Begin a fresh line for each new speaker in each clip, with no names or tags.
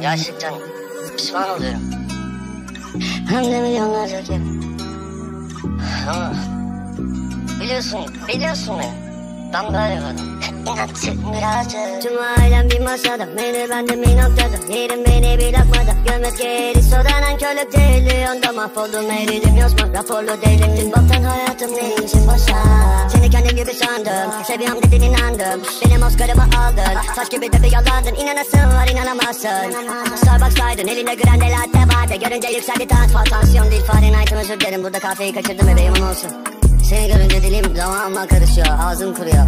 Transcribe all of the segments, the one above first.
Gerçekten pişman oluyorum. Hem de milyonlarca kere. Ama biliyorsun, biliyorsun beni. Ben böyle adam. İnatçı birazcık. Tüm ailem bir masada, beni ben de bir noktada. Yerim beni bir lokmada, gömüp geri sodanan körlük değil. Onda mahvoldum eridim yosma, raporlu değilim. Dün boktan hayatım ne için boşa. Gibi sandım, seviyorum dedin inandım. Benim Oscar'ımı aldın, taş gibi de bir yalandın. İnanasın var inanamazsın. Starbucks'taydın, elinde grande latte vardı. Görünce yükseldi transfer, tansiyon değil Fahrenheit'ın özür dilerim. Burada kahveyi kaçırdım bebeğim olsun. Seni görünce dilim damağıma karışıyor Ağzım kuruyor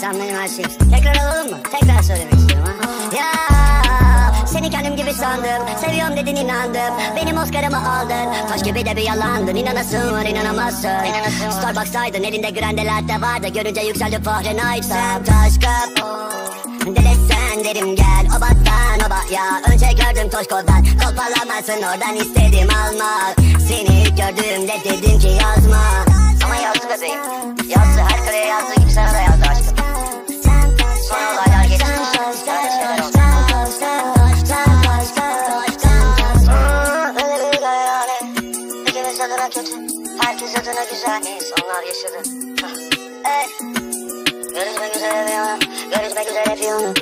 Sen benim her şeyimsin Tekrar alalım mı? Tekrar söylemek istiyorum ha Kendim gibi sandım Seviyorum dedin inandım. Benim Oscar'ımı aldın. Taş gibi de bir yalandın. İnanasın var inanamazsın. Starbucks'taydın elinde grande latte vardı. Görünce yükseldi Fahrenheit Sen taş kap Dede sen derim gel. O battan o bat ya. Önce gördüm Toşko'dan Kolpalamazsın oradan istedim almak. Seni ilk gördüğümde dedim ki yazma. Ama yazdı bebeğim Yazdı her kareye yazdı İkimiz adına kötü Herkes adına güzel. İnsanlar yaşadı. Hey. Görüşmek üzere Görüşmek üzere yana